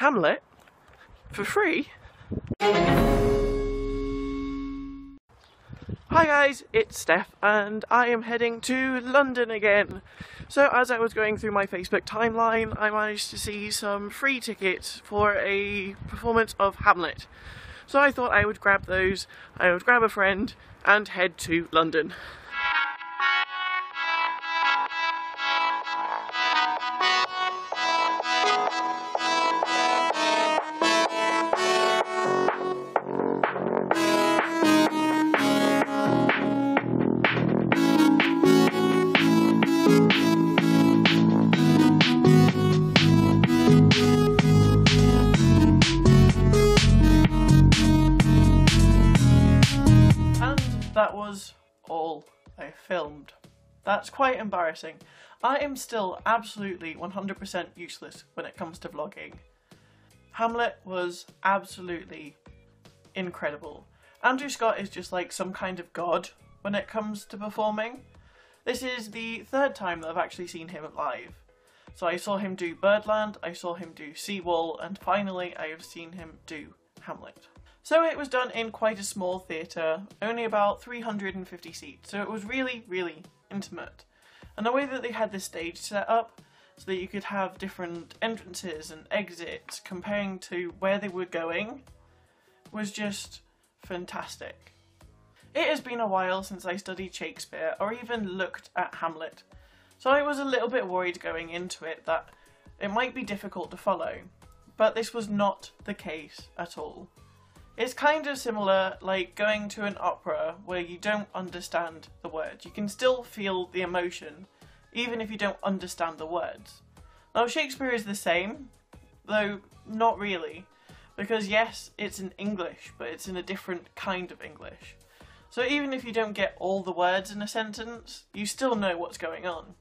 Hamlet for free. Hi guys, it's Steph and I am heading to London again. So as I was going through my Facebook timeline, I managed to see some free tickets for a performance of Hamlet. So I thought I would grab those, I would grab a friend and head to London. That was all I filmed. That's quite embarrassing. I am still absolutely 100% useless when it comes to vlogging. Hamlet was absolutely incredible. Andrew Scott is just like some kind of god when it comes to performing. This is the third time that I've actually seen him live. So I saw him do Birdland, I saw him do Seawall, and finally I have seen him do Hamlet. So it was done in quite a small theatre, only about 350 seats, so it was really, really intimate. And the way that they had this stage set up, so that you could have different entrances and exits comparing to where they were going, was just fantastic. It has been a while since I studied Shakespeare or even looked at Hamlet, so I was a little bit worried going into it that it might be difficult to follow, but this was not the case at all. It's kind of similar like going to an opera where you don't understand the words. You can still feel the emotion even if you don't understand the words. Now Shakespeare is the same, though not really, because yes, it's in English, but it's in a different kind of English. So even if you don't get all the words in a sentence, you still know what's going on.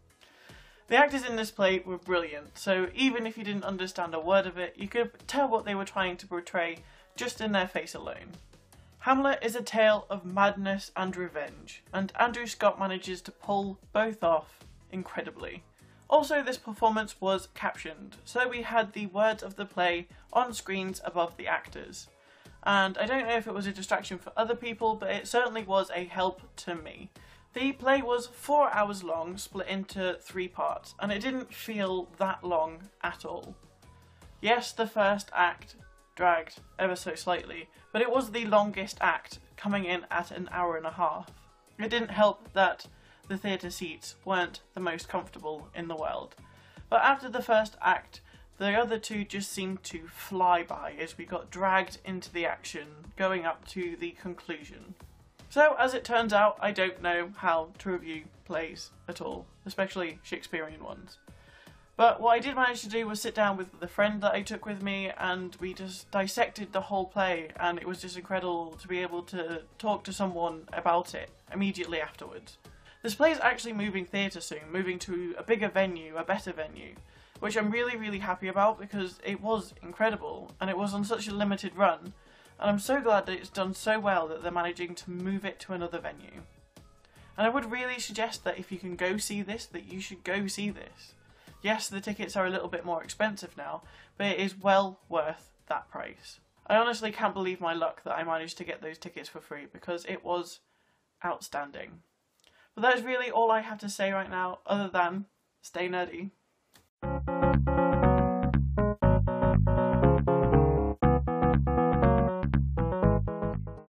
The actors in this play were brilliant, so even if you didn't understand a word of it, you could tell what they were trying to portray just in their face alone. Hamlet is a tale of madness and revenge, and Andrew Scott manages to pull both off incredibly. Also, this performance was captioned, so we had the words of the play on screens above the actors. And I don't know if it was a distraction for other people, but it certainly was a help to me. The play was four hours long, split into three parts, and it didn't feel that long at all. Yes, the first act dragged ever so slightly, but it was the longest act, coming in at an hour and a half. It didn't help that the theatre seats weren't the most comfortable in the world. But after the first act, the other two just seemed to fly by as we got dragged into the action, going up to the conclusion. So, as it turns out, I don't know how to review plays at all, especially Shakespearean ones. But what I did manage to do was sit down with the friend that I took with me and we just dissected the whole play and it was just incredible to be able to talk to someone about it immediately afterwards. This play is actually moving theatre soon, moving to a bigger venue, a better venue, which I'm really really happy about because it was incredible and it was on such a limited run and I'm so glad that it's done so well that they're managing to move it to another venue. And I would really suggest that if you can go see this, that you should go see this. Yes, the tickets are a little bit more expensive now, but it is well worth that price. I honestly can't believe my luck that I managed to get those tickets for free because it was outstanding. But that is really all I have to say right now, other than stay nerdy.